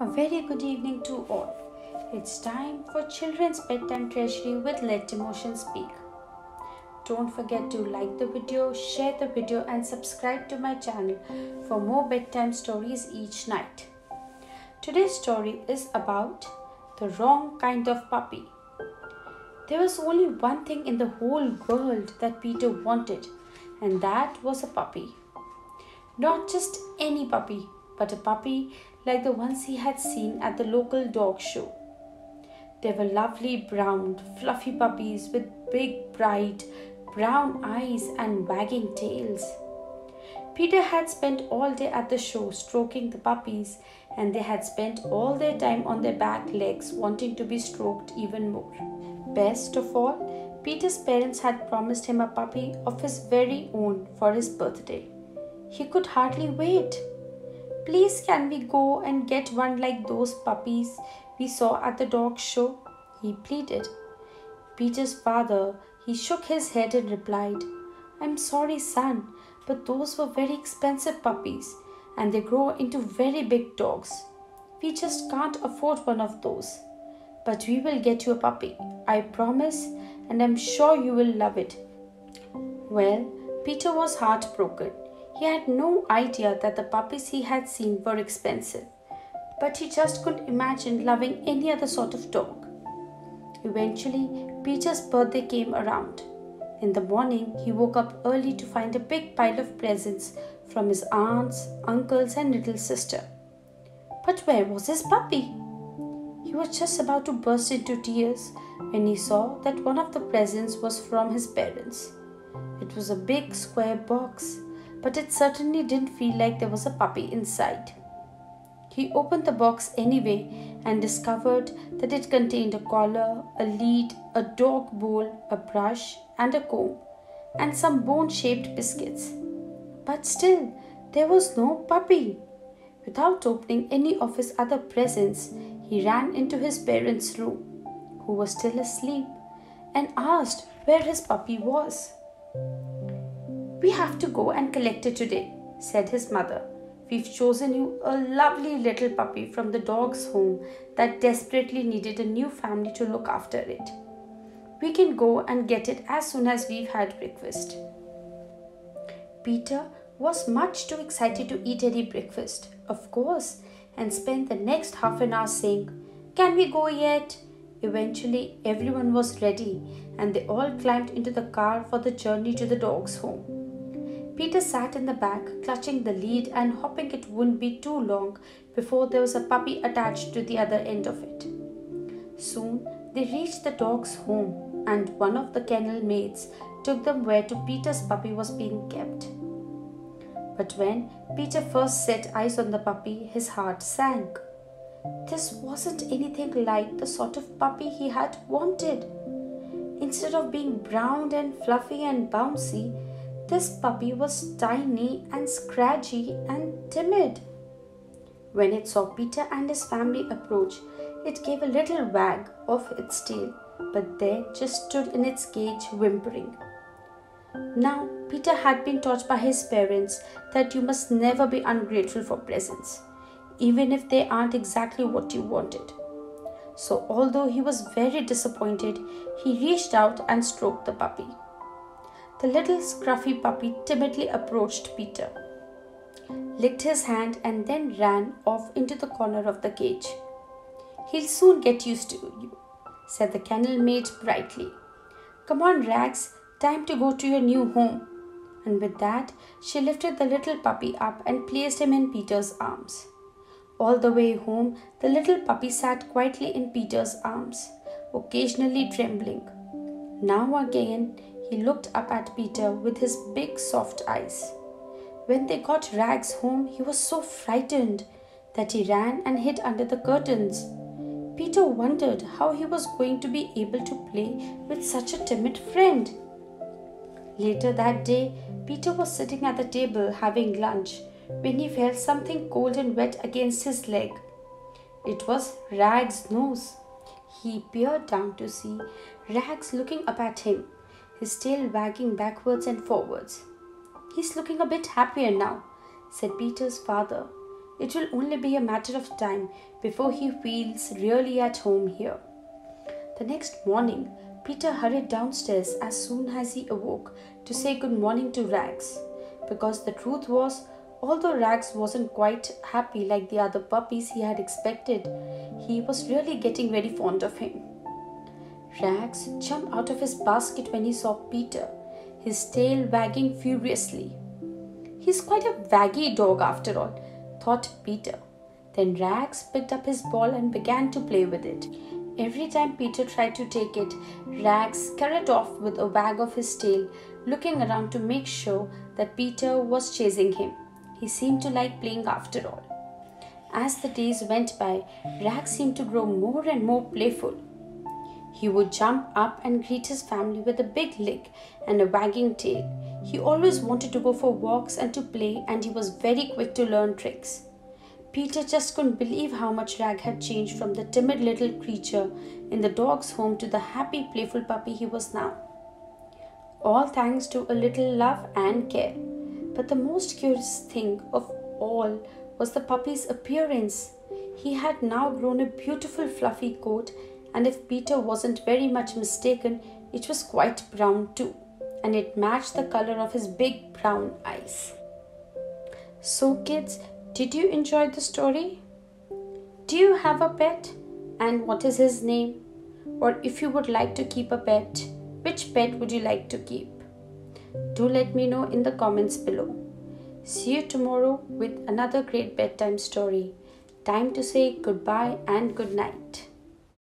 A very good evening to all. It's time for Children's Bedtime Treasury with Let Emotion Speak. Don't forget to like the video, share the video, and subscribe to my channel for more bedtime stories each night. Today's story is about the wrong kind of puppy. There was only one thing in the whole world that Peter wanted, and that was a puppy. Not just any puppy, but a puppy like the ones he had seen at the local dog show. They were lovely brown, fluffy puppies with big, bright brown eyes and wagging tails. Peter had spent all day at the show stroking the puppies, and they had spent all their time on their back legs wanting to be stroked even more. Best of all, Peter's parents had promised him a puppy of his very own for his birthday. He could hardly wait. Please, can we go and get one like those puppies we saw at the dog show? He pleaded. Peter's father, he shook his head and replied, I'm sorry, son, but those were very expensive puppies and they grow into very big dogs. We just can't afford one of those. But we will get you a puppy, I promise, and I'm sure you will love it. Well, Peter was heartbroken. He had no idea that the puppies he had seen were expensive, but he just couldn't imagine loving any other sort of dog. Eventually, Peter's birthday came around. In the morning, he woke up early to find a big pile of presents from his aunts, uncles, and little sister. But where was his puppy? He was just about to burst into tears when he saw that one of the presents was from his parents. It was a big square box but it certainly didn't feel like there was a puppy inside. He opened the box anyway and discovered that it contained a collar, a lead, a dog bowl, a brush, and a comb, and some bone shaped biscuits. But still, there was no puppy. Without opening any of his other presents, he ran into his parents' room, who was still asleep, and asked where his puppy was. We have to go and collect it today, said his mother. We've chosen you a lovely little puppy from the dog's home that desperately needed a new family to look after it. We can go and get it as soon as we've had breakfast. Peter was much too excited to eat any breakfast, of course, and spent the next half an hour saying, Can we go yet? Eventually, everyone was ready and they all climbed into the car for the journey to the dog's home. Peter sat in the back, clutching the lead and hoping it wouldn't be too long before there was a puppy attached to the other end of it. Soon they reached the dog's home, and one of the kennel maids took them where to Peter's puppy was being kept. But when Peter first set eyes on the puppy, his heart sank. This wasn't anything like the sort of puppy he had wanted. Instead of being brown and fluffy and bouncy, this puppy was tiny and scratchy and timid. When it saw Peter and his family approach, it gave a little wag of its tail, but then just stood in its cage whimpering. Now, Peter had been taught by his parents that you must never be ungrateful for presents, even if they aren't exactly what you wanted. So, although he was very disappointed, he reached out and stroked the puppy. The little scruffy puppy timidly approached Peter, licked his hand, and then ran off into the corner of the cage. He'll soon get used to you, said the kennel maid brightly. Come on, Rags, time to go to your new home. And with that, she lifted the little puppy up and placed him in Peter's arms. All the way home, the little puppy sat quietly in Peter's arms, occasionally trembling. Now again, he looked up at Peter with his big soft eyes. When they got Rags home, he was so frightened that he ran and hid under the curtains. Peter wondered how he was going to be able to play with such a timid friend. Later that day, Peter was sitting at the table having lunch when he felt something cold and wet against his leg. It was Rag's nose. He peered down to see Rags looking up at him his tail wagging backwards and forwards. He's looking a bit happier now, said Peter's father. It will only be a matter of time before he feels really at home here. The next morning, Peter hurried downstairs as soon as he awoke to say good morning to Rags. Because the truth was, although Rags wasn't quite happy like the other puppies he had expected, he was really getting very fond of him. Rags jumped out of his basket when he saw Peter, his tail wagging furiously. He's quite a waggy dog after all, thought Peter. Then Rags picked up his ball and began to play with it. Every time Peter tried to take it, Rags scurried off with a wag of his tail, looking around to make sure that Peter was chasing him. He seemed to like playing after all. As the days went by, Rags seemed to grow more and more playful. He would jump up and greet his family with a big lick and a wagging tail. He always wanted to go for walks and to play, and he was very quick to learn tricks. Peter just couldn't believe how much Rag had changed from the timid little creature in the dog's home to the happy, playful puppy he was now. All thanks to a little love and care. But the most curious thing of all was the puppy's appearance. He had now grown a beautiful fluffy coat, and if Peter wasn't very much mistaken, it was quite brown too, and it matched the color of his big brown eyes. So, kids, did you enjoy the story? Do you have a pet? And what is his name? Or if you would like to keep a pet, which pet would you like to keep? Do let me know in the comments below. See you tomorrow with another great bedtime story. Time to say goodbye and good night.